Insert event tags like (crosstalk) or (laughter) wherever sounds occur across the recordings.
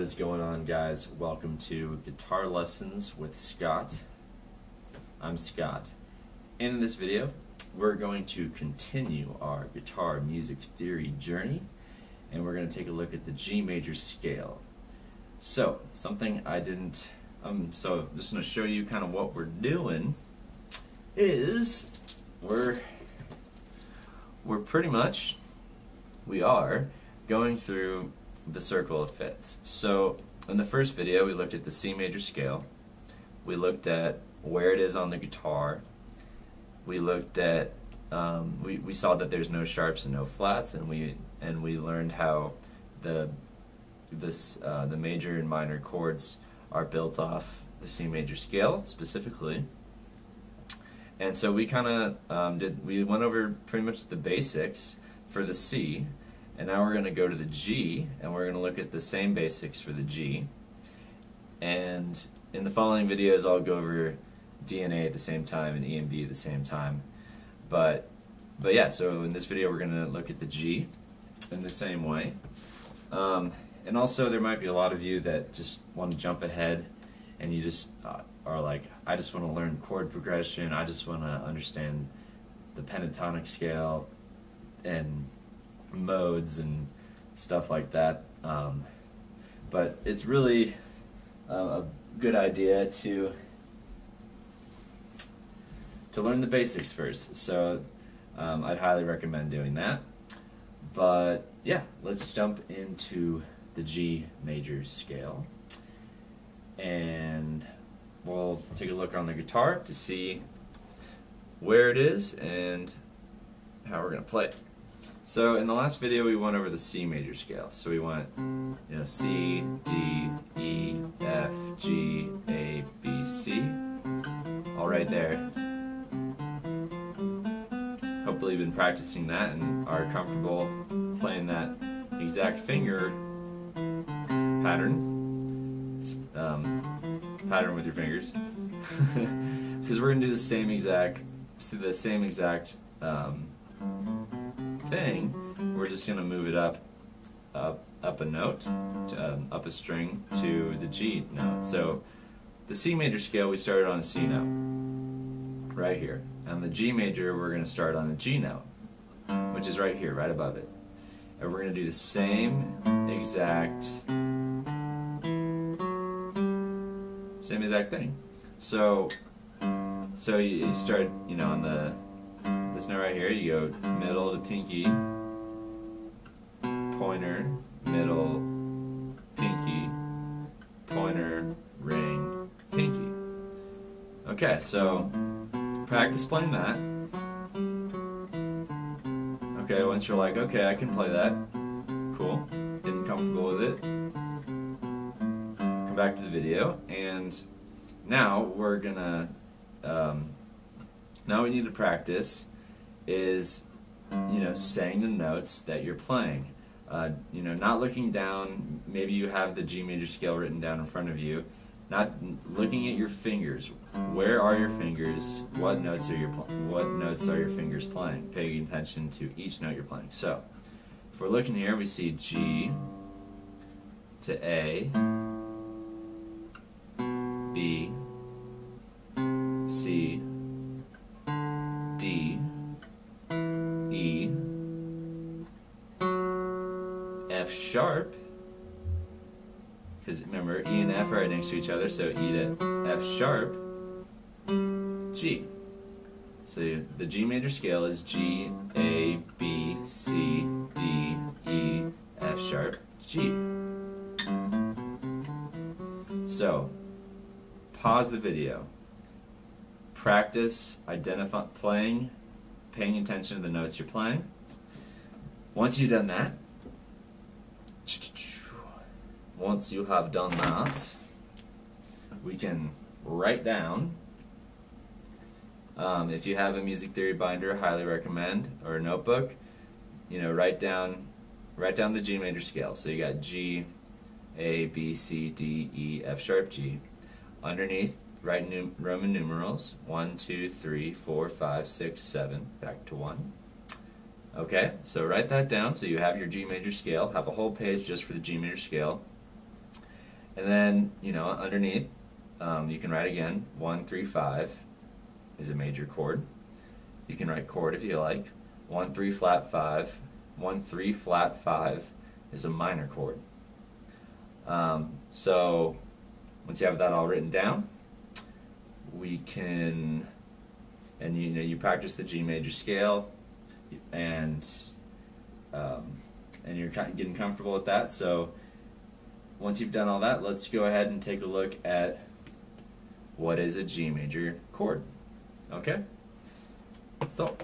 What is going on, guys? Welcome to Guitar Lessons with Scott. I'm Scott. And in this video, we're going to continue our guitar music theory journey, and we're going to take a look at the G major scale. So, something I didn't, um, so just going to show you kind of what we're doing is we're, we're pretty much, we are going through the circle of fifths. So in the first video we looked at the C major scale, we looked at where it is on the guitar, we looked at, um, we, we saw that there's no sharps and no flats and we, and we learned how the, this, uh, the major and minor chords are built off the C major scale specifically. And so we kind of um, did, we went over pretty much the basics for the C and now we're going to go to the G, and we're going to look at the same basics for the G. And in the following videos, I'll go over D and A at the same time and E and B at the same time. But, but yeah, so in this video, we're going to look at the G in the same way. Um, and also, there might be a lot of you that just want to jump ahead, and you just uh, are like, I just want to learn chord progression. I just want to understand the pentatonic scale and modes and stuff like that. Um, but it's really uh, a good idea to to learn the basics first. So um, I'd highly recommend doing that. But yeah, let's jump into the G major scale. And we'll take a look on the guitar to see where it is and how we're going to play it. So in the last video we went over the C major scale. So we went, you know, C, D, E, F, G, A, B, C. All right there. Hopefully you've been practicing that and are comfortable playing that exact finger pattern. Um, pattern with your fingers. (laughs) Because we're going to do the same exact, the same exact um, thing, we're just going to move it up, up, up a note, um, up a string to the G note. So the C major scale, we started on a C note, right here. On the G major, we're going to start on a G note, which is right here, right above it. And we're going to do the same exact, same exact thing. So, so you start, you know, on the this note right here, you go middle to pinky, pointer, middle, pinky, pointer, ring, pinky. Okay, so practice playing that. Okay, once you're like, okay, I can play that, cool, getting comfortable with it, come back to the video, and now we're gonna, um, now we need to practice is you know saying the notes that you're playing. Uh, you know, not looking down. Maybe you have the G major scale written down in front of you. Not looking at your fingers. Where are your fingers? What notes are your what notes are your fingers playing? Paying attention to each note you're playing. So, if we're looking here, we see G to A, B, C, D, F sharp, because remember, E and F are right next to each other, so E to F sharp, G. So the G major scale is G, A, B, C, D, E, F sharp, G. So, pause the video. Practice identifying, playing, paying attention to the notes you're playing. Once you've done that, once you have done that, we can write down. Um, if you have a music theory binder, highly recommend, or a notebook. You know, write down, write down the G major scale. So you got G, A, B, C, D, E, F sharp, G. Underneath, write num Roman numerals: one, two, three, four, five, six, seven. Back to one. Okay, so write that down so you have your G major scale. Have a whole page just for the G major scale. And then, you know, underneath, um, you can write again, one, three, five is a major chord. You can write chord if you like. One, three, flat, five. One, three, flat, five is a minor chord. Um, so once you have that all written down, we can, and you know, you practice the G major scale, and um, and you're kind of getting comfortable with that. So once you've done all that, let's go ahead and take a look at what is a G major chord. Okay? So,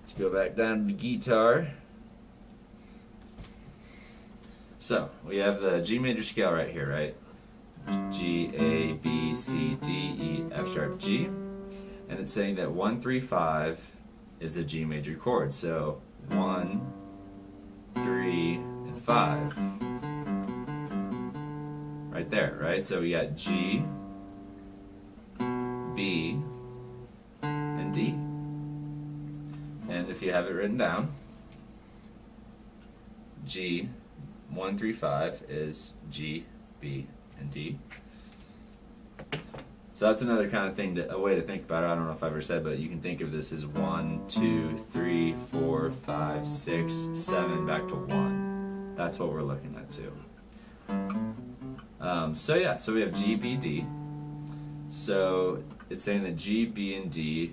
let's go back down to the guitar. So, we have the G major scale right here, right? G, A, B, C, D, E, F sharp, G. And it's saying that 1, 3, 5 is a G major chord. So, 1, 3, 5. Right there, right? So we got G, B, and D. And if you have it written down, G, 1, 3, 5 is G, B, and D. So that's another kind of thing, to, a way to think about it. I don't know if I ever said, but you can think of this as 1, 2, 3, 4, 5, 6, 7, back to 1. That's what we're looking at too. Um, so yeah, so we have G, B, D. So it's saying that G, B, and D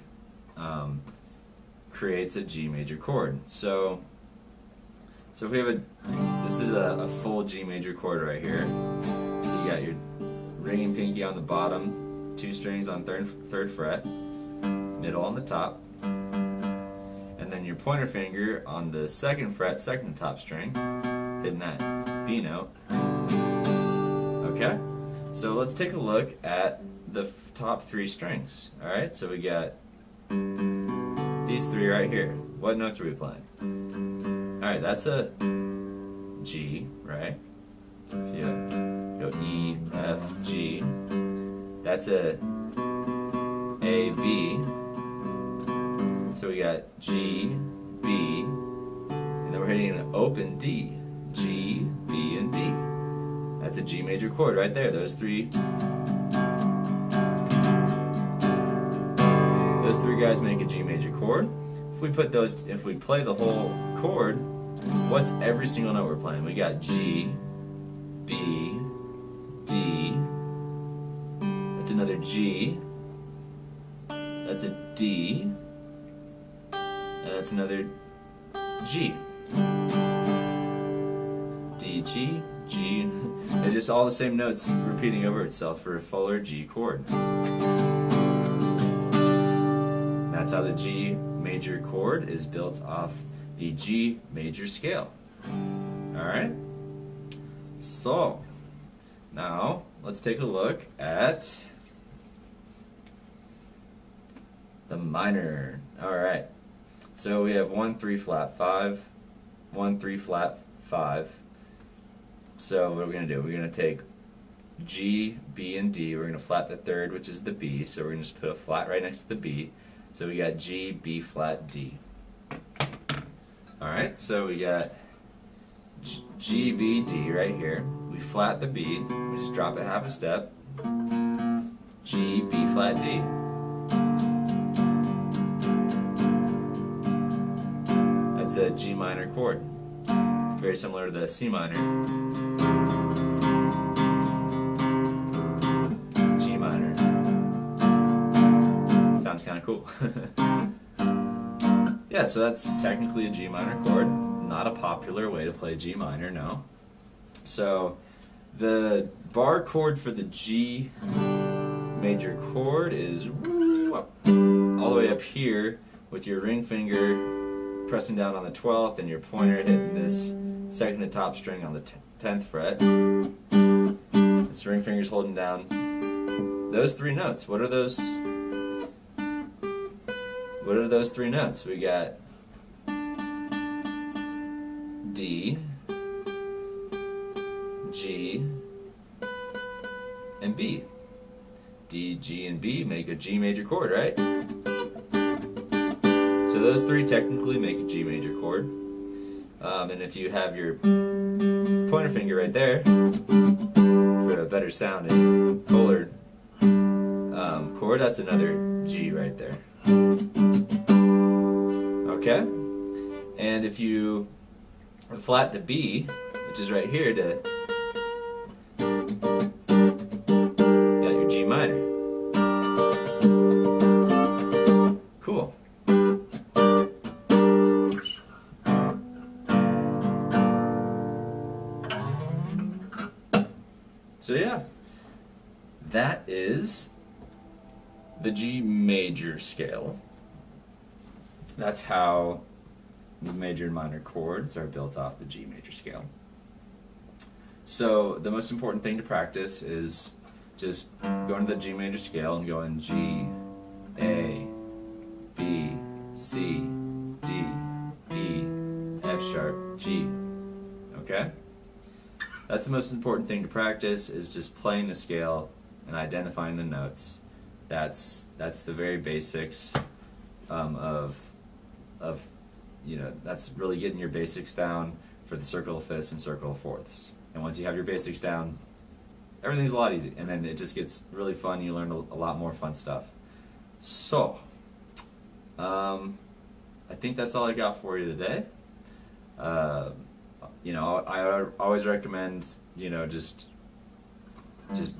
um, creates a G major chord. So, so if we have a, this is a, a full G major chord right here. You got your ring and pinky on the bottom, two strings on third, third fret, middle on the top, and then your pointer finger on the second fret, second top string, hitting that B note. Okay? So let's take a look at the top three strings. Alright, so we got these three right here. What notes are we playing? Alright, that's a G, right? You go E, F, G, that's a A, B. So we got G, B, and then we're hitting an open D. G, B, and D. That's a G major chord right there. Those three. Those three guys make a G major chord. If we put those, if we play the whole chord, what's every single note we're playing? We got G, B, D, that's another G. That's a D. And that's another G. D, G, G. (laughs) It's just all the same notes repeating over itself for a fuller G chord. That's how the G major chord is built off the G major scale. Alright? So, now let's take a look at the minor. All right. So we have one three flat five, one three flat five. So what are we gonna do? We're gonna take G, B, and D. We're gonna flat the third, which is the B. So we're gonna just put a flat right next to the B. So we got G, B flat, D. All right. So we got G, B, D right here. We flat the B. We just drop it half a step. G, B flat, D. That's a G minor chord. It's very similar to the C minor. Kind of cool. (laughs) yeah, so that's technically a G minor chord. Not a popular way to play G minor, no. So the bar chord for the G major chord is all the way up here with your ring finger pressing down on the 12th and your pointer hitting this second to top string on the 10th fret. This ring finger's holding down those three notes. What are those? What are those three notes? We got D, G, and B. D, G, and B make a G major chord, right? So those three technically make a G major chord. Um, and if you have your pointer finger right there for a better sounding fuller um, chord. That's another G right there. Okay? And if you flat the B, which is right here, to That's how the major and minor chords are built off the G major scale. So the most important thing to practice is just going to the G major scale and going G, A, B, C, D, E, F sharp, G. Okay? That's the most important thing to practice is just playing the scale and identifying the notes. That's that's the very basics um, of of you know that's really getting your basics down for the circle of fifths and circle of fourths. And once you have your basics down, everything's a lot easier. And then it just gets really fun. You learn a, lot more fun stuff. So, um, I think that's all I got for you today. Uh, you know, I always recommend, you know, just just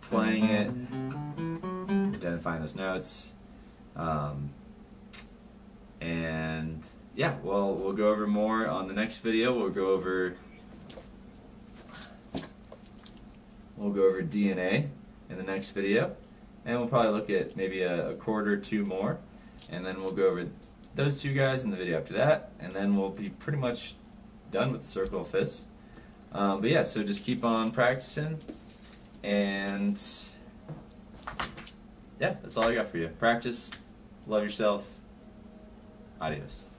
playing it, identifying those notes, um, and yeah, well, we'll go over more on the next video. We'll go over we'll go over D and A in the next video, and we'll probably look at maybe a, a chord or two more, and then we'll go over those two guys in the video after that, and then we'll be pretty much done with the circle of fifths. Um, but yeah, so just keep on practicing, and yeah, that's all I got for you. Practice, love yourself, adios.